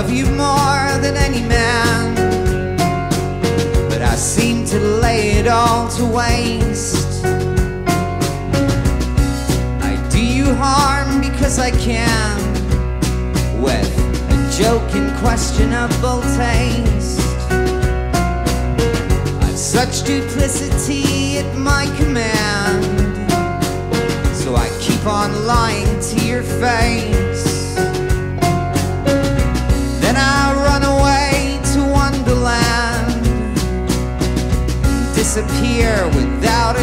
love you more than any man. But I seem to lay it all to waste. I do you harm because I can. With a joke and questionable taste. I've such duplicity at my command. So I keep on lying to your face. Disappear without